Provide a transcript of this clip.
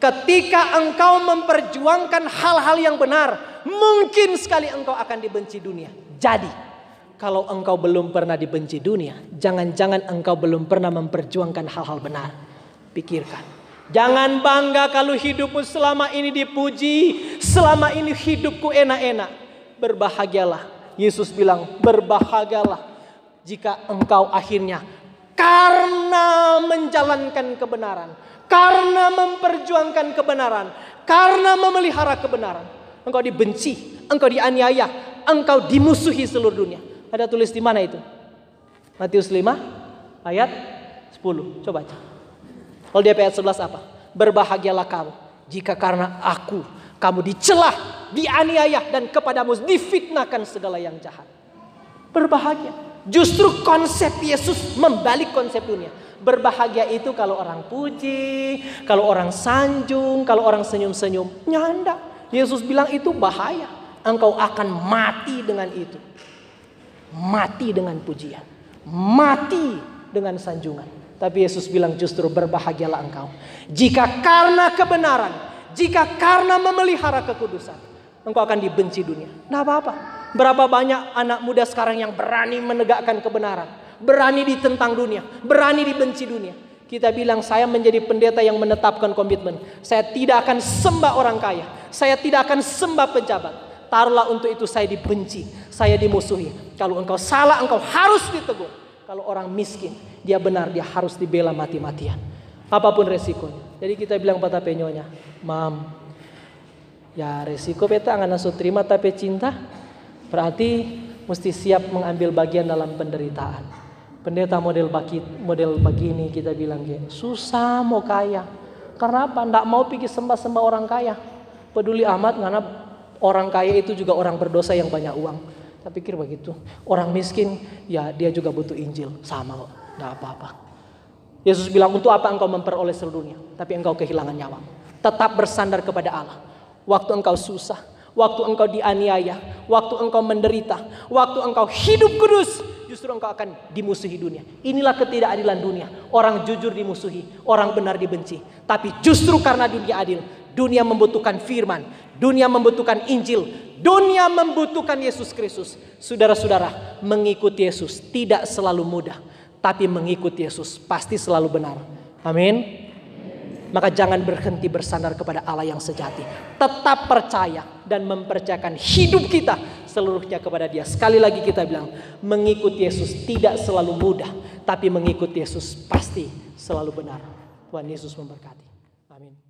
Ketika engkau memperjuangkan hal-hal yang benar, mungkin sekali engkau akan dibenci dunia. Jadi, kalau engkau belum pernah dibenci dunia, jangan-jangan engkau belum pernah memperjuangkan hal-hal benar. Pikirkan. Jangan bangga kalau hidupmu selama ini dipuji, selama ini hidupku enak-enak. Berbahagialah. Yesus bilang, berbahagialah jika engkau akhirnya karena menjalankan kebenaran, karena memperjuangkan kebenaran, karena memelihara kebenaran, engkau dibenci, engkau dianiaya, engkau dimusuhi seluruh dunia. Ada tulis di mana itu? Matius 5 ayat 10. Coba baca. Kalau di ayat 11 apa? Berbahagialah kamu jika karena aku kamu dicelah, dianiaya dan kepadamu difitnahkan segala yang jahat. Berbahagia. Justru konsep Yesus membalik konsep dunia. Berbahagia itu kalau orang puji, kalau orang sanjung, kalau orang senyum-senyum. Nyanda. Yesus bilang itu bahaya. Engkau akan mati dengan itu mati dengan pujian, mati dengan sanjungan. Tapi Yesus bilang justru berbahagialah engkau. Jika karena kebenaran, jika karena memelihara kekudusan, engkau akan dibenci dunia. Nah apa-apa. Berapa banyak anak muda sekarang yang berani menegakkan kebenaran. Berani ditentang dunia. Berani dibenci dunia. Kita bilang saya menjadi pendeta yang menetapkan komitmen. Saya tidak akan sembah orang kaya. Saya tidak akan sembah pejabat. Taruhlah untuk itu saya dibenci, saya dimusuhi. Kalau engkau salah, engkau harus ditegur. Kalau orang miskin, dia benar, dia harus dibela mati-matian. Apa pun resikonya. Jadi kita bilang pada penyonya, mam, ya resiko peta nggak nasu terima tapi cinta, berarti mesti siap mengambil bagian dalam penderitaan. Pendeta model bagi model begini kita bilang kayak susah mau kaya. Karena apa? Nggak mau pergi sembah-sembah orang kaya. Peduli amat karena Orang kaya itu juga orang berdosa yang banyak uang. Tapi pikir begitu. Orang miskin, ya dia juga butuh Injil. Sama kok, gak apa-apa. Yesus bilang, untuk apa engkau memperoleh seluruh dunia? Tapi engkau kehilangan nyawa. Tetap bersandar kepada Allah. Waktu engkau susah, waktu engkau dianiaya, waktu engkau menderita, waktu engkau hidup kudus, justru engkau akan dimusuhi dunia. Inilah ketidakadilan dunia. Orang jujur dimusuhi, orang benar dibenci. Tapi justru karena dunia adil, dunia membutuhkan firman, Dunia membutuhkan Injil. Dunia membutuhkan Yesus Kristus. Saudara-saudara, mengikuti Yesus tidak selalu mudah. Tapi mengikuti Yesus pasti selalu benar. Amin. Maka jangan berhenti bersandar kepada Allah yang sejati. Tetap percaya dan mempercayakan hidup kita seluruhnya kepada dia. Sekali lagi kita bilang, mengikuti Yesus tidak selalu mudah. Tapi mengikuti Yesus pasti selalu benar. Tuhan Yesus memberkati. Amin.